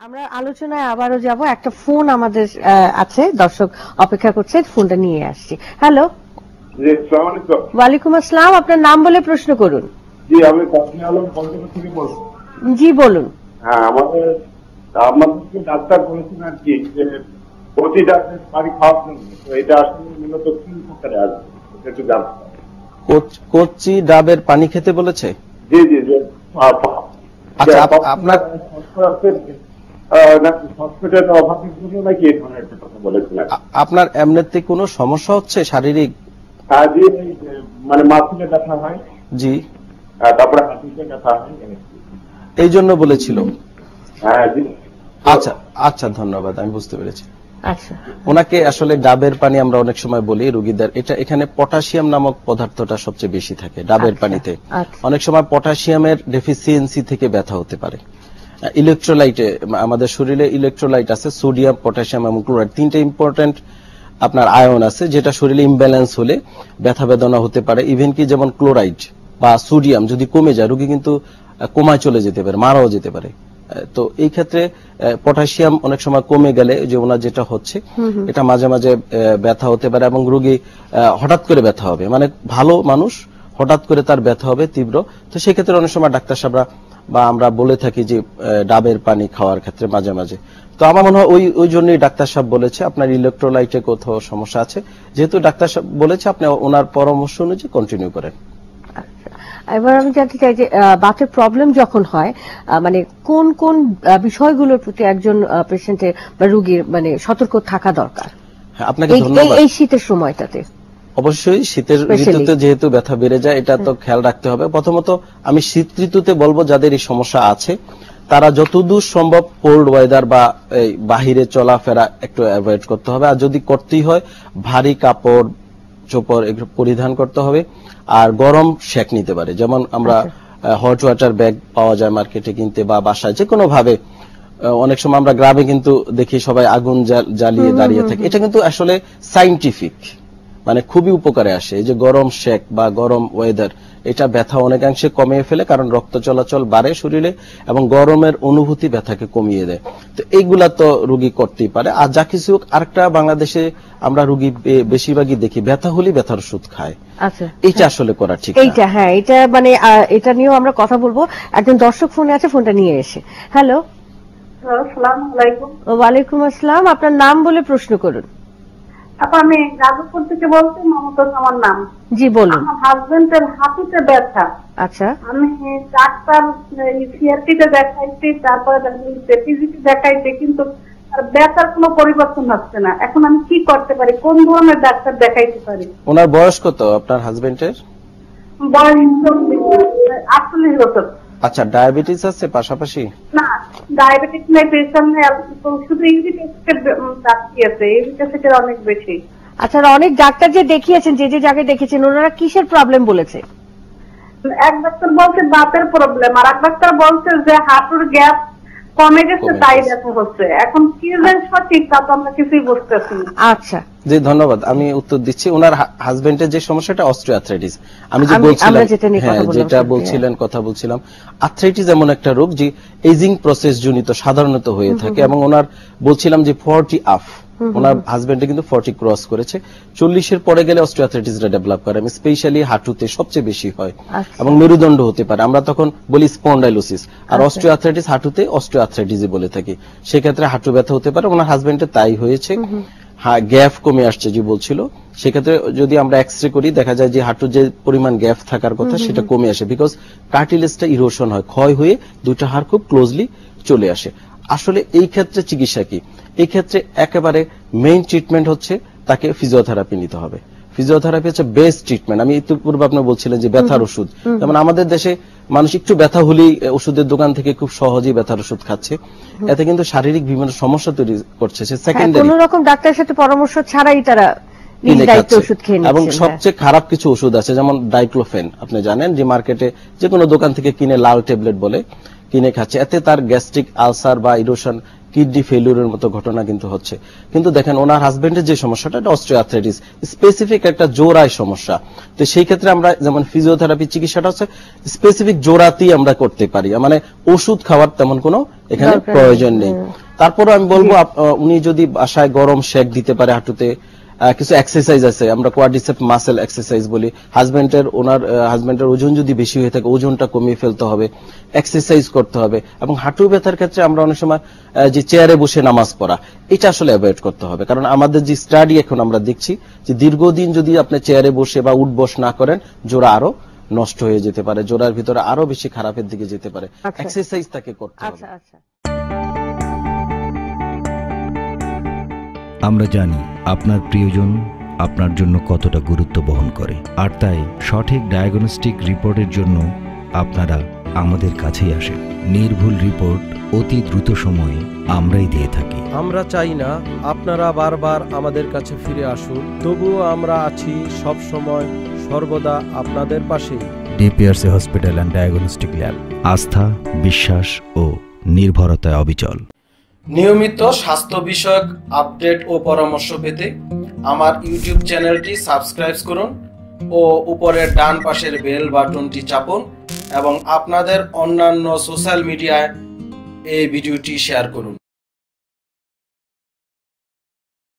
আমরা আলোচনায় আবারও যাব। একটা ফোন আমাদের আছে। দর্শক অপেক্ষা করছে ফোনটা নিয়ে আসছি। হ্যালো। জি সালাম আলাইকুম। ওয়ালাইকুম আসসালাম। আপনার নাম বলে প্রশ্ন করুন। জি আমি কাশি আলম কলকাতা থেকে বলছি। জি বলুন। হ্যাঁ আমাদের আমাদেরকে ডাক্তার বলেছেন আর কি যে প্রতি ডাক্তার পানি খাওয়ার জন্য তো এটা আসলে মূলত কি উপকারে আসবে একটু জানতে ডাবের পানি খেতে বলেছে? জি জি জি। আচ্ছা, আপনার- আপনার এমনিতে কোনো সমস্যা হচ্ছে শারীরিক? হ্যাঁ মানে মাসুলে ব্যথা হয়। জি। তারপরে হাঁটুতে ব্যথা হয় এই জন্য বলেছিল। হ্যাঁ আচ্ছা আচ্ছা ধন্যবাদ আমি বুঝতে পেরেছি। আচ্ছা। ওনাকে আসলে ডাবের পানি আমরা অনেক সময় বলি রোগীদের। এটা এখানে পটাশিয়াম নামক পদার্থটা সবচেয়ে বেশি থাকে ডাবের আচ্ছা, পানিতে। আচ্ছা। অনেক সময় পটাশিয়ামের ডেফিসিয়েন্সি থেকে ব্যথা হতে পারে। ইলেকট্রোলাইটে আমাদের শরীরে ইলেকট্রোলাইট আছে সোডিয়াম পটাশিয়াম এবং ক্লোরাইড তিনটে ইম্পর্টেন্ট আপনার আয়ন আছে যেটা শরীরে ইমব্যালেন্স হলে ব্যথা বেদনা হতে পারে। ইভেন কি যেমন ক্লোরাইড বা সোডিয়াম যদি কমে যায় রোগী কিন্তু কোমায় চলে যেতে পারে মারাও যেতে পারে। তো এই ক্ষেত্রে পটাশিয়াম অনেক সময় কমে গেলে যে ওনার যেটা হচ্ছে এটা মাঝে মাঝে ব্যথা হতে পারে এবং রোগী হঠাৎ করে ব্যথা হবে। মানে ভালো মানুষ হঠাৎ করে তার ব্যথা হবে তীব্র। তো সেক্ষেত্রে অনেক সময় ডাক্তার সাহেবরা বা আমরা বলে থাকি যে ডাবের পানি খাওয়ার ক্ষেত্রে মাঝে মাঝে। তো আমার মনে হয় ওই ওই জন্যই ডাক্তার সাহেব বলেছে আপনার ইলেকট্রোলাইটে কোথাও সমস্যা আছে। যেহেতু ডাক্তার সাহেব বলেছে আপনি ওনার পরামর্শ অনুযায়ী কন্টিনিউ করেন। আচ্ছা। এবার আমি জানতে চাই যে বাতের প্রবলেম যখন হয় মানে কোন কোন বিষয়গুলোর প্রতি একজন পেশেন্টের বা রুগীর মানে সতর্ক থাকা দরকার? হ্যাঁ আপনাকে এই শীতের সময়টাতে। অবশ্যই শীতের ঋতুতে যেহেতু ব্যথা বেড়ে যায় এটা তো খেয়াল রাখতে হবে। প্রথমত আমি শীত ঋতুতে বলব যাদের এই সমস্যা আছে তারা যতদূর সম্ভব কোল্ড ওয়েদার বা এই বাহিরে চলাফেরা একটু অ্যাভয়েড করতে হবে। আর যদি করতেই হয় ভারী কাপড় চোপড় এগুলো পরিধান করতে হবে। আর গরম শেক নিতে পারে। যেমন আমরা হট ওয়াটার ব্যাগ পাওয়া যায় মার্কেটে কিনতে বা বাসায় যে কোনো ভাবে অনেক সময় আমরা গ্রামে কিন্তু দেখি সবাই আগুন জ্বাল- জ্বালিয়ে দাঁড়িয়ে থাকে। এটা কিন্তু আসলে সাইন্টিফিক মানে খুবই উপকারে আসে। এই যে গরম শেক বা গরম ওয়েদার এটা ব্যথা অনেকাংশে কমিয়ে ফেলে কারণ রক্ত চলাচল বাড়ে শরীরে এবং গরমের অনুভূতি ব্যথাকে কমিয়ে দেয়। তো এইগুলা তো রুগী করতেই পারে। আর যা কিছু হোক, আরেকটা বাংলাদেশে আমরা রুগী বেশিরভাগই দেখি ব্যথা হলেই ব্যথার ওষুধ খায়। আচ্ছা। এইটা আসলে করা ঠিক এইটা হ্যাঁ এটা মানে এটা নিয়েও আমরা কথা বলব। একজন দর্শক ফোনে আছে ফোনটা নিয়ে এসে। হ্যালো আসসালামু ওয়ালাইকুম আসসালাম। আপনার নাম বলে প্রশ্ন করুন। আপা আমি যাদবপুর থেকে বলছি মমতাজ আমার নাম জি বলুন। আমার হাজবেন্ডের হাঁটুতে ব্যথা। আচ্ছা। আমি ডাক্তার সিআরটিতে দেখাইছি তারপরে পিজিটি দেখাইছি কিন্তু ব্যথার কোনো পরিবর্তন হচ্ছে না। এখন আমি কি করতে পারি? কোন ধরনের ডাক্তার দেখাইতে পারি? ওনার বয়স কত আপনার হাজবেন্ডের বয়স আটচল্লিশ বছর। আচ্ছা ডায়াবেটিস আছে পাশাপাশি? না ডায়াবেটিস নেই প্রেশার নেই শুধু ইউরিক ডাক্তি আছে? ইউরিক অ্যাসিডের অনেক বেশি। আচ্ছা অনেক ডাক্তার যে দেখিয়েছেন যে যে জায়গায় দেখেছেন ওনারা কিসের প্রবলেম বলেছে? এক ডাক্তার বলছে দাঁতের প্রবলেম আর এক ডাক্তার বলছে যে হাঁটুর গ্যাপ কমে গেছে তাই। ব্যথা হচ্ছে। এখন কি সঠিক তা তো আমরা কিছুই বুঝতেছি না। আচ্ছা। জি ধন্যবাদ। আমি উত্তর দিচ্ছি। ওনার হাজবেন্ডের যে সমস্যাটা অস্ট্রিওআর্থ্রাইটিস আমি যে বলছিলাম যেটা হ্যাঁ যেটা বলছিলেন কথা বলছিলাম। আর্থ্রাইটিস এমন একটা রোগ যে এজিং প্রসেস জনিত সাধারণত হয়ে থাকে এবং ওনার বলছিলাম যে ফর্টি আফ ওনার হাজবেন্ডে কিন্তু ফর্টি ক্রস করেছে। চল্লিশের পরে গেলে অস্ট্রিওআর্থ্রাইটিসটা ডেভেলপ করে। আমি স্পেশালি হাঁটুতে সবচেয়ে বেশি হয় আচ্ছা। এবং মেরুদণ্ড হতে পারে। আমরা তখন বলি স্পন্ডাইলোসিস আর অস্ট্রিওআর্থ্রাইটিস হাঁটুতে অস্ট্রিওআর্থ্রাইটিস বলে থাকি। সেক্ষেত্রে হাঁটু ব্যথা হতে পারে। ওনার হাজবেন্ডের তাই হয়েছে। হ্যাঁ গ্যাপ কমে আসছে যে বলছিল। সেক্ষেত্রে যদি আমরা এক্স রে করি দেখা যায় যে হাঁটুর যে পরিমাণ গ্যাপ থাকার কথা সেটা কমে আসে। বিকজ কার্টিলেসটা ইরোশন হয় ক্ষয় হয়ে দুইটা হাড় খুব ক্লোজলি চলে আসে। আসলে এই ক্ষেত্রে চিকিৎসা কি? এই ক্ষেত্রে একেবারে মেইন ট্রিটমেন্ট হচ্ছে তাকে ফিজিওথেরাপি নিতে হবে। ফিজিওথেরাপি হচ্ছে বেস্ট ট্রিটমেন্ট আমি একটু পূর্বে আপনি বলছিলেন যে ব্যথার ওষুধ। যেমন আমাদের দেশে মানুষ একটু ব্যথা হলেই ওষুধের দোকান থেকে খুব সহজেই ব্যথার ওষুধ খাচ্ছে। এতে কিন্তু শারীরিক বিভিন্ন সমস্যা তৈরি করছে। সে হ্যাঁ, সেকেন্ডারি কোন রকম ডাক্তারের সাথে পরামর্শ ছাড়াই তারা এবং হ্যাঁ। সবচেয়ে খারাপ কিছু ওষুধ আছে যেমন ডাইক্লোফেন আপনি জানেন যে মার্কেটে যে কোনো দোকান থেকে কিনে লাল ট্যাবলেট বলে কিনে খাচ্ছে। এতে তার গ্যাস্ট্রিক আলসার বা ইরোশন কিডনি ফেলিউরের মতো ঘটনা কিন্তু হচ্ছে। কিন্তু দেখেন ওনার হাজবেন্ডের যে সমস্যাটা এটা অস্ট্রিয়াথ্রাইটিস স্পেসিফিক একটা জোড়ায় সমস্যা। তো সেই ক্ষেত্রে আমরা যেমন ফিজিওথেরাপি চিকিৎসাটা হচ্ছে স্পেসিফিক জোড়াতেই আমরা করতে পারি। মানে ওষুধ খাওয়ার তেমন কোনো এখানে প্রয়োজন নেই। তারপরে আমি বলব উনি যদি বাসায় গরম শেক দিতে পারে হাঁটুতে কিছু এক্সারসাইজ আছে। আমরা কোয়াড্রিসেপ মাসেল এক্সারসাইজ বলি। হাজবেন্ডের ওনার হাজবেন্ডের ওজন যদি বেশি হয়ে থাকে ওজনটা কমিয়ে ফেলতে হবে এক্সারসাইজ করতে হবে এবং হাঁটু ব্যথার ক্ষেত্রে আমরা অনেক সময় যে চেয়ারে বসে নামাজ পড়া এটা আসলে অ্যাভয়েড করতে হবে। কারণ আমাদের যে স্টাডি এখন আমরা দেখছি যে দীর্ঘদিন যদি আপনি চেয়ারে বসে বা উঠ বস না করেন জোড়া আরও নষ্ট হয়ে যেতে পারে জোড়ার ভিতরে আরও বেশি খারাপের দিকে যেতে পারে। আচ্ছা। এক্সারসাইজ তাকে করতে হবে। আচ্ছা আচ্ছা। আমরা জানি আপনার প্রিয়জন আপনার জন্য কতটা গুরুত্ব বহন করে। আর তাই সঠিক ডায়াগনস্টিক রিপোর্টের জন্য আপনারা আমাদের কাছেই আসেন। নির্ভুল রিপোর্ট অতি দ্রুত সময়ে আমরাই দিয়ে থাকি। আমরা চাই না আপনারা বারবার আমাদের কাছে ফিরে আসুন। তবুও আমরা আছি সব সময় সর্বদা আপনাদের পাশে DPRC hospital and diagnostic lab আস্থা বিশ্বাস ও নির্ভরতায় অবিচল। নিয়মিত স্বাস্থ্য বিষয়ক আপডেট ও পরামর্শ পেতে আমার ইউটিউব চ্যানেলটি সাবস্ক্রাইব করুন ও উপরের ডান পাশের বেল বাটনটি চাপুন এবং আপনাদের অন্যান্য সোশ্যাল মিডিয়ায় এই ভিডিওটি শেয়ার করুন।